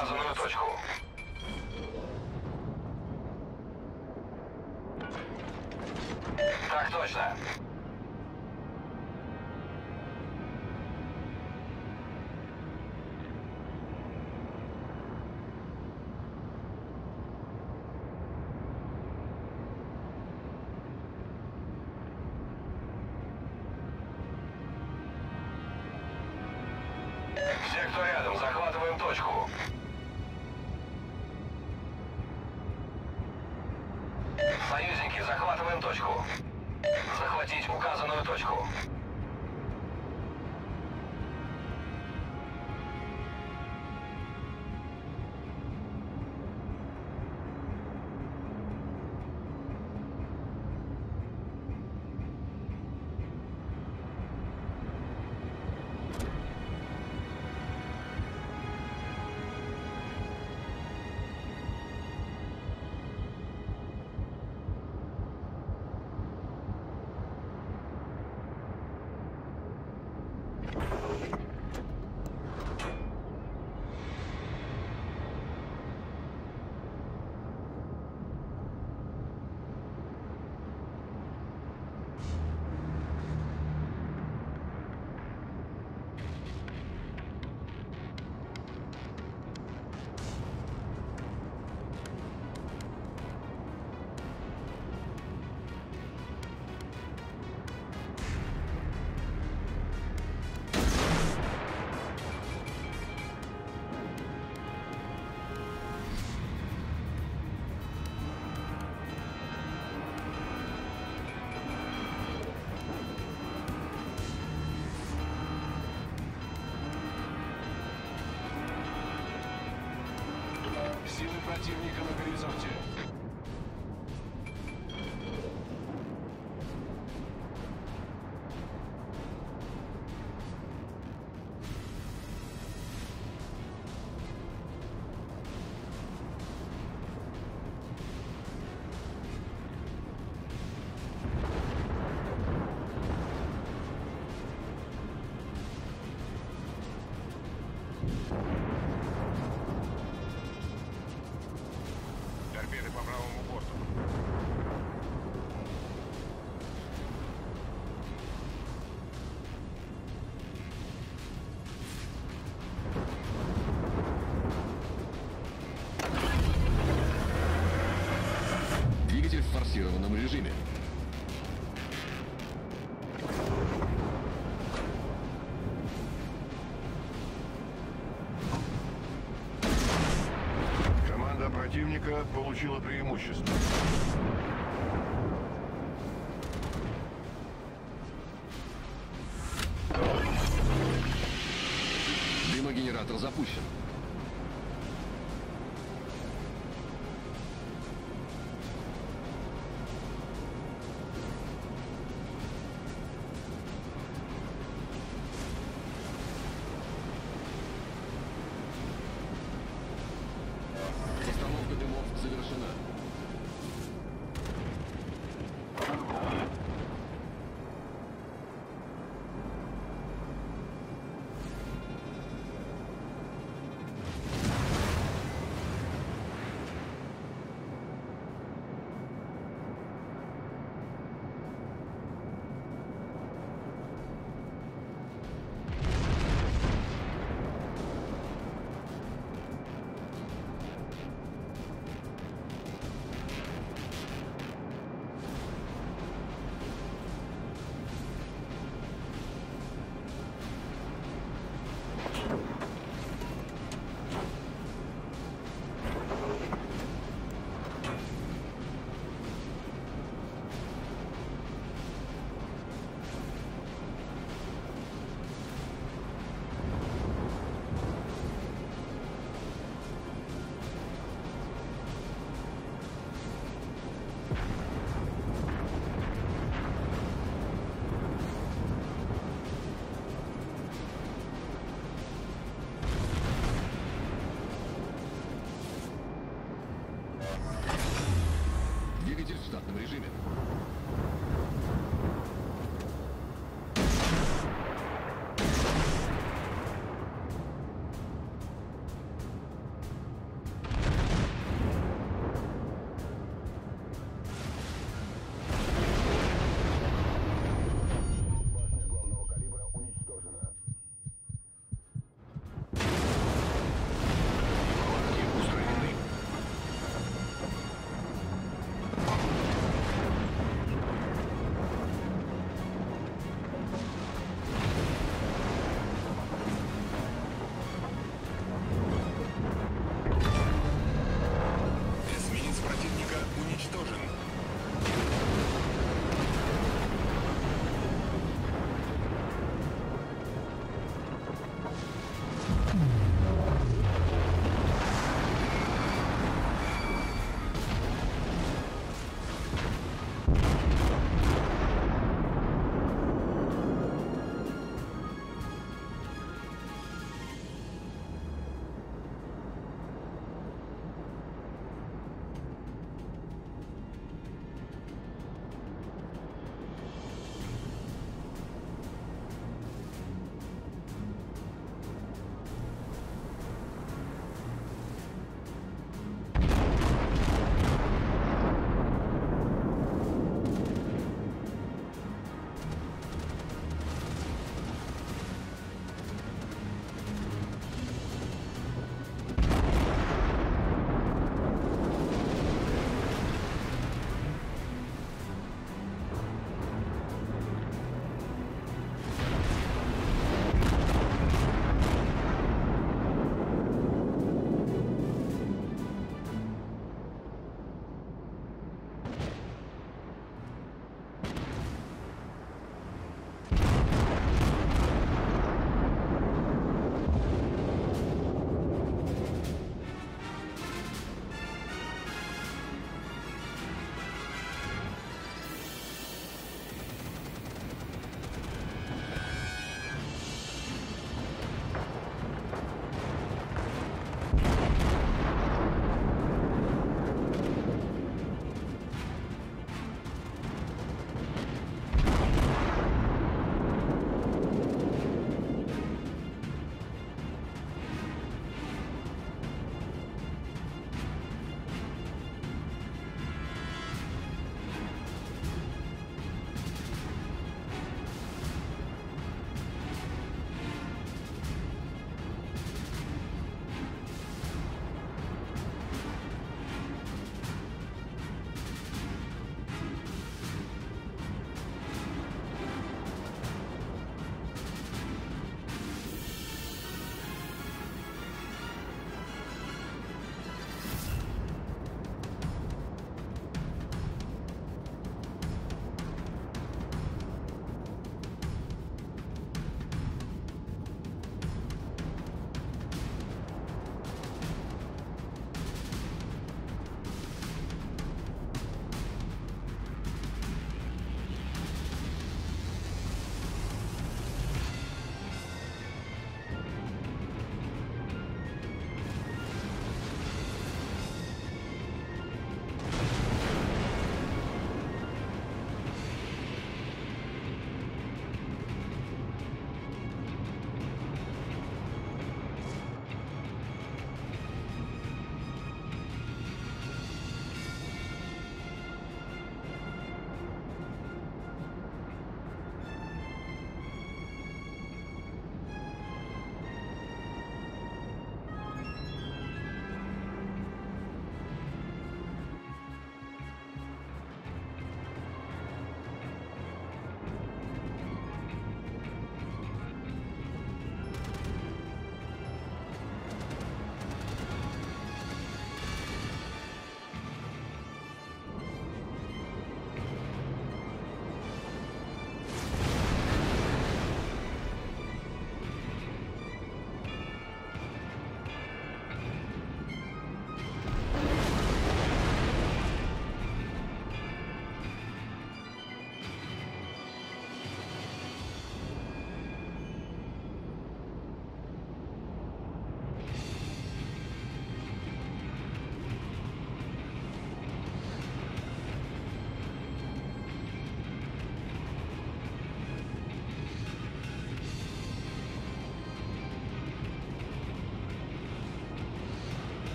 указанную точку. Так точно. Силы противника Противника получила преимущество. Дымогенератор запущен. В штатном режиме.